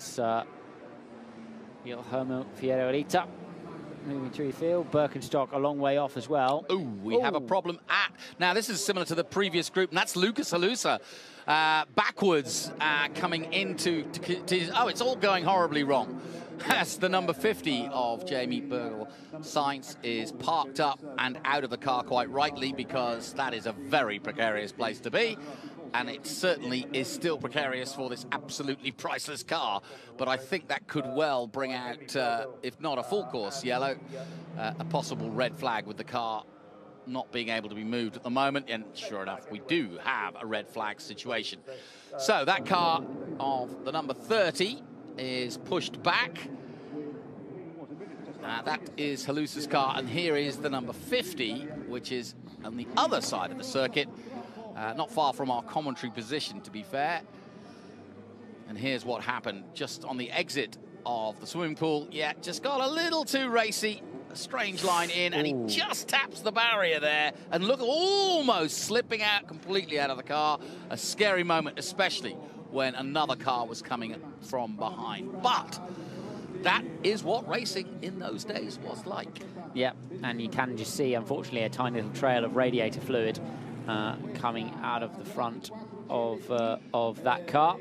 It's uh, Guillermo Fierro Eleta moving through the field. Birkenstock a long way off as well. Oh, we Ooh. have a problem at... Now, this is similar to the previous group, and that's Lukas Halusa. Uh, backwards uh, coming into... To, to, oh, it's all going horribly wrong. That's the number 50 of Jamie Bergel. Sainz is parked up and out of the car quite rightly because that is a very precarious place to be and it certainly is still precarious for this absolutely priceless car. But I think that could well bring out, uh, if not a full course yellow, uh, a possible red flag with the car not being able to be moved at the moment. And sure enough, we do have a red flag situation. So that car of the number 30 is pushed back. Uh, that is Halusa's car, and here is the number 50, which is on the other side of the circuit. Uh, not far from our commentary position, to be fair. And here's what happened just on the exit of the swimming pool. Yeah, just got a little too racy. A strange line in, and Ooh. he just taps the barrier there. And look, almost slipping out completely out of the car. A scary moment, especially when another car was coming from behind. But that is what racing in those days was like. Yeah, and you can just see, unfortunately, a tiny little trail of radiator fluid uh, coming out of the front of, uh, of that car.